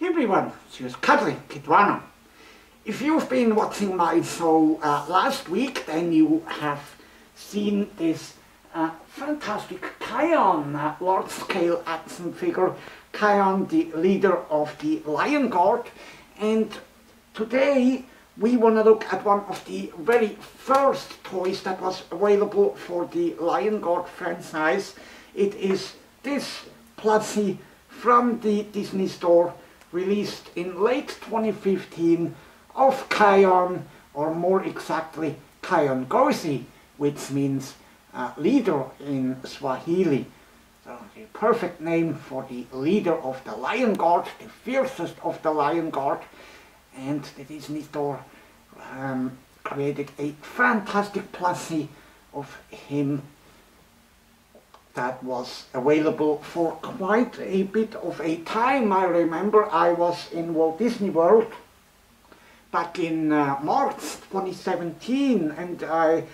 Everyone, here's Cuddly Kitwana. If you've been watching my show uh, last week, then you have seen this uh, fantastic Kion, uh, large-scale action figure, Kion, the leader of the Lion Guard. And today we want to look at one of the very first toys that was available for the Lion Guard franchise. It is this plushie from the Disney store released in late 2015 of Kion, or more exactly Kiongozi, which means uh, leader in Swahili. So the perfect name for the leader of the Lion Guard, the fiercest of the Lion Guard. And the Disney store um, created a fantastic plushie of him that was available for quite a bit of a time. I remember I was in Walt Disney World back in uh, March 2017 and I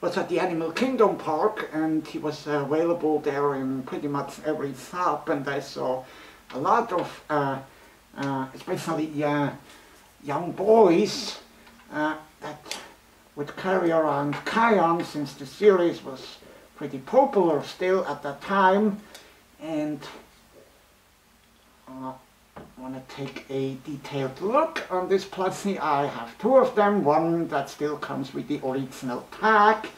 was at the Animal Kingdom Park and he was uh, available there in pretty much every shop and I saw a lot of uh, uh especially young boys uh, that would carry around Kion since the series was pretty popular still at that time and uh, I want to take a detailed look on this plushie. I have two of them, one that still comes with the original tag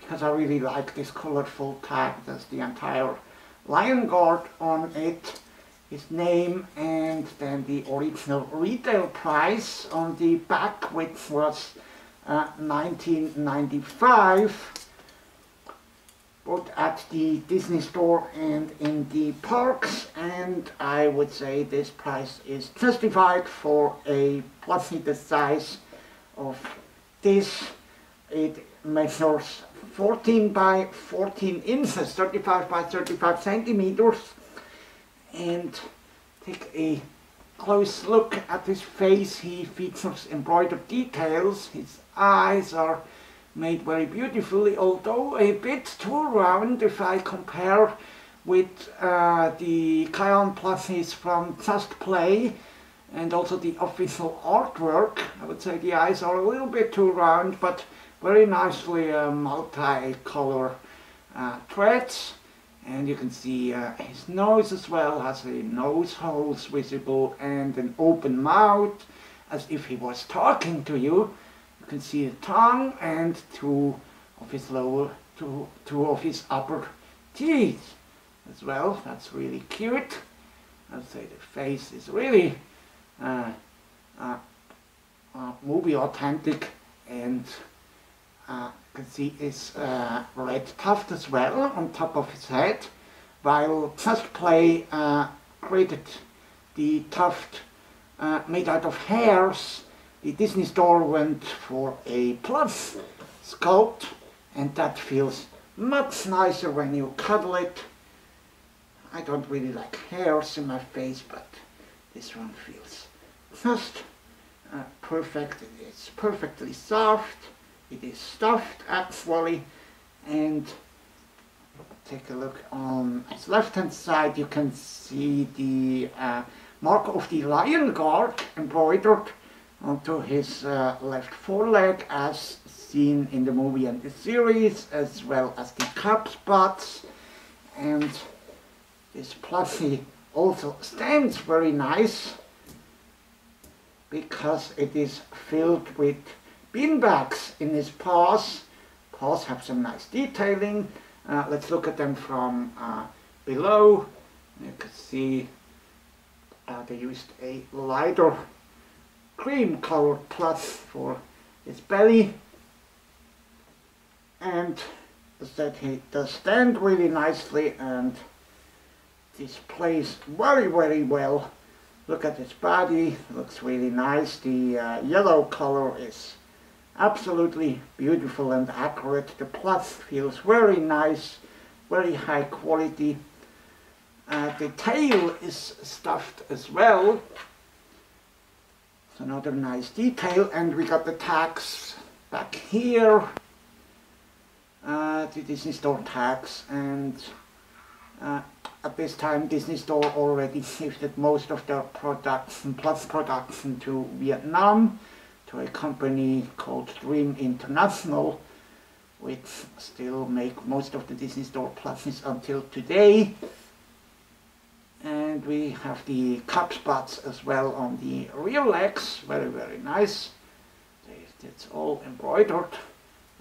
because I really like this colorful tag. There's the entire lion guard on it, his name and then the original retail price on the back which was uh, 1995 both at the Disney store and in the parks and I would say this price is justified for a plushie the size of this. It measures 14 by 14 inches, 35 by 35 centimeters and take a close look at his face. He features embroidered details. His eyes are made very beautifully, although a bit too round if I compare with uh, the Kion plushies from Just Play and also the official artwork. I would say the eyes are a little bit too round, but very nicely uh, multi-color uh, threads. And you can see uh, his nose as well has a nose holes visible and an open mouth as if he was talking to you. You can see the tongue and two of his lower, two, two of his upper teeth as well. That's really cute. I'd say the face is really uh, uh, uh, movie authentic and uh, you can see his uh, red tuft as well on top of his head while Just Play uh, created the tuft uh, made out of hairs the Disney store went for a plus sculpt and that feels much nicer when you cuddle it. I don't really like hairs in my face but this one feels just uh, perfect. It's perfectly soft. It is stuffed actually and take a look on its left hand side you can see the uh, mark of the lion guard embroidered onto his uh, left foreleg as seen in the movie and the series as well as the cup spots and this plushie also stands very nice because it is filled with beanbags in his paws. Paws have some nice detailing. Uh, let's look at them from uh, below. You can see uh, they used a lighter cream colored plus for its belly. And that he does stand really nicely and displays very very well. Look at its body looks really nice. The uh, yellow color is absolutely beautiful and accurate. The plus feels very nice very high quality. Uh, the tail is stuffed as well another nice detail and we got the tags back here uh, the Disney Store tags and uh, at this time Disney Store already shifted most of their production, plus production to Vietnam, to a company called Dream International, which still make most of the Disney Store pluses until today. And we have the cup spots as well on the rear legs, very very nice. It's all embroidered,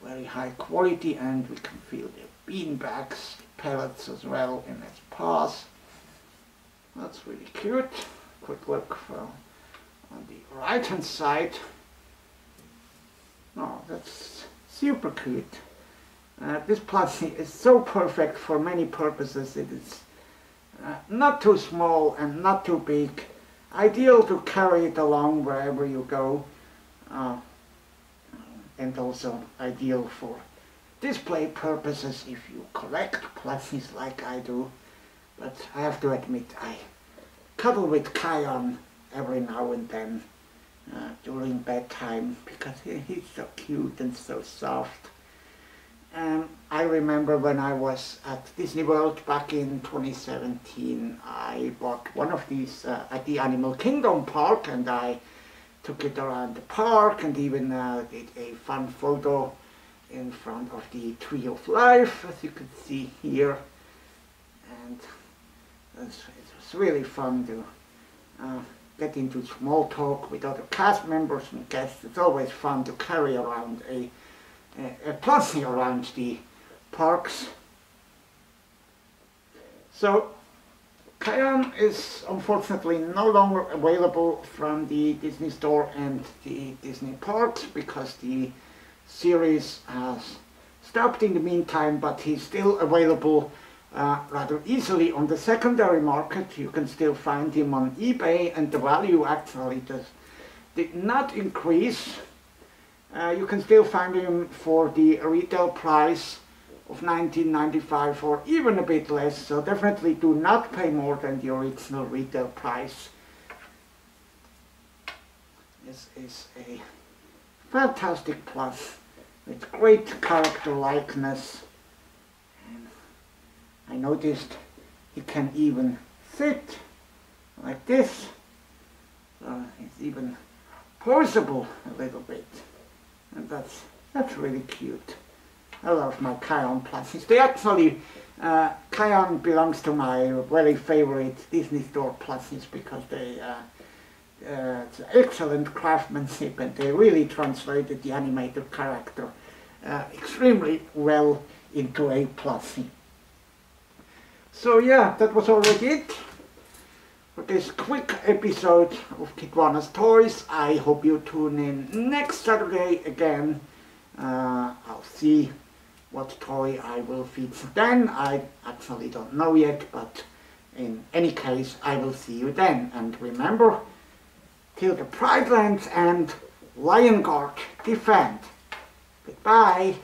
very high quality and we can feel the bean bags, pellets as well in its paws. That's really cute. Quick look from on the right hand side. Oh, that's super cute. Uh, this plushie is so perfect for many purposes. It is uh, not too small and not too big. Ideal to carry it along wherever you go. Uh, and also ideal for display purposes if you collect plushies like I do. But I have to admit, I cuddle with Kion every now and then uh, during bedtime because he, he's so cute and so soft. Um, I remember when I was at Disney World back in 2017, I bought one of these uh, at the Animal Kingdom park and I took it around the park and even uh, did a fun photo in front of the Tree of Life, as you can see here. And it was really fun to uh, get into small talk with other cast members and guests. It's always fun to carry around a, a, a plushie around the parks. So Kion is unfortunately no longer available from the Disney Store and the Disney parks because the series has stopped in the meantime, but he's still available uh, rather easily on the secondary market. You can still find him on eBay and the value actually does, did not increase. Uh, you can still find him for the retail price of 1995 or even a bit less, so definitely do not pay more than the original retail price. This is a fantastic plus with great character likeness. And I noticed he can even sit like this, so it's even posable a little bit, and that's that's really cute. I love my Kion plushies. They actually, uh, Kion belongs to my very favorite Disney Store plushies because they, uh, uh, excellent craftsmanship and they really translated the animated character uh, extremely well into a plushie. So yeah, that was already it for this quick episode of Kitwana's Toys. I hope you tune in next Saturday again. Uh, I'll see what toy I will feature then. I actually don't know yet, but in any case, I will see you then. And remember, till the Pride lands and Lion Guard defend. Goodbye.